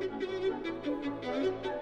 Música